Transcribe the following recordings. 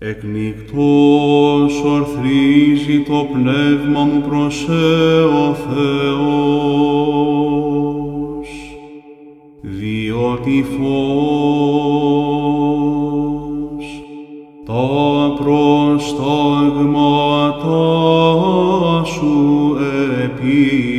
Εκνικτός ορθρίζει το πνεύμα μου προς ο Θεός, διότι φως τα προστάγματα σου επί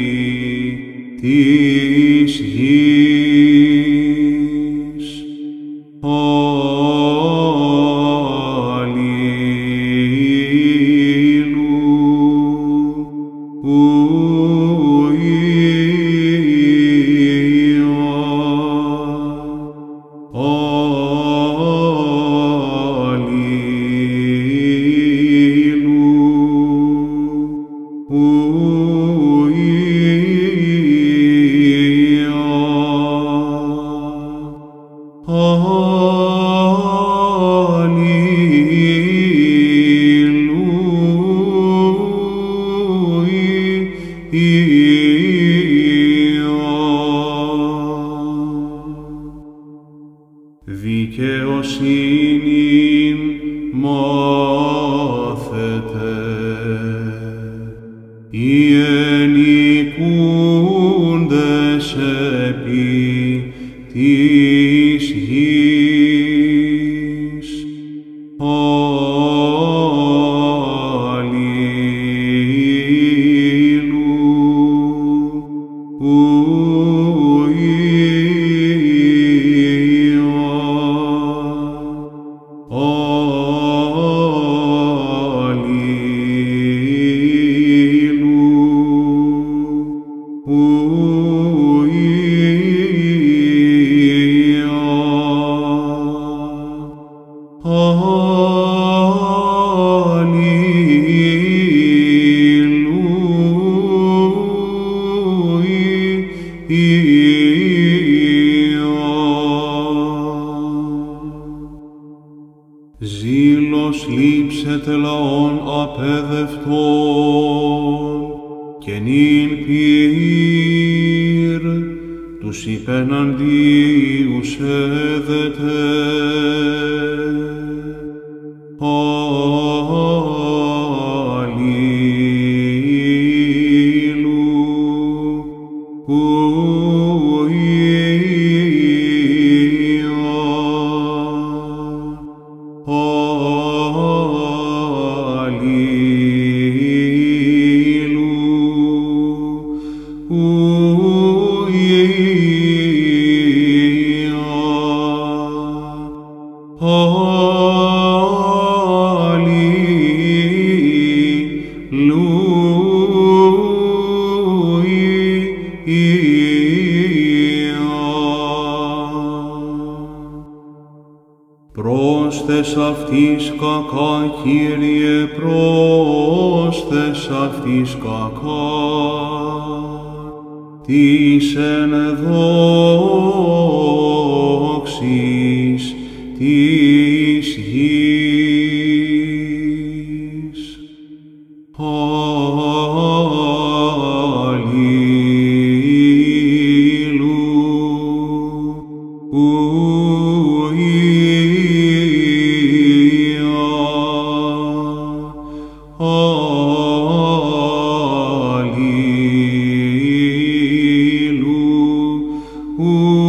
He και νυν πυρ τους υπεναντίους έδετε. Πρόσθες αυτής κακά, Κύριε, πρόσθες αυτής κακά, της εν δόξης Ooh.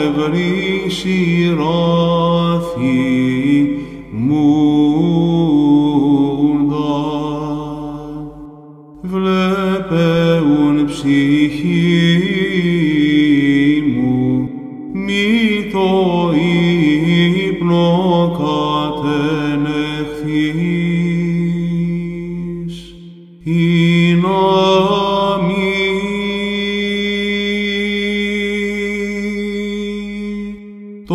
ον ευρύσει ράθη μούντα. Βλέπε ουν ψυχή μου, μη το ύπνο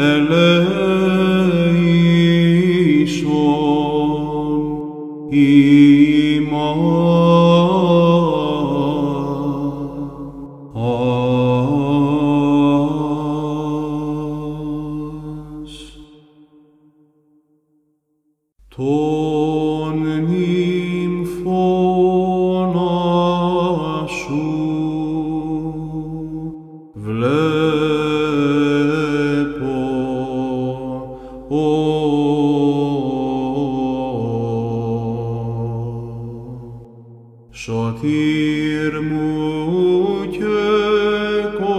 eleison ima as to Шатир муче кожни,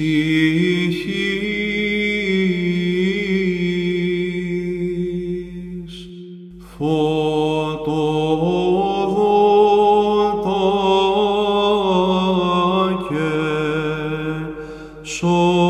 ψυχής. Φωτοδότα και σω,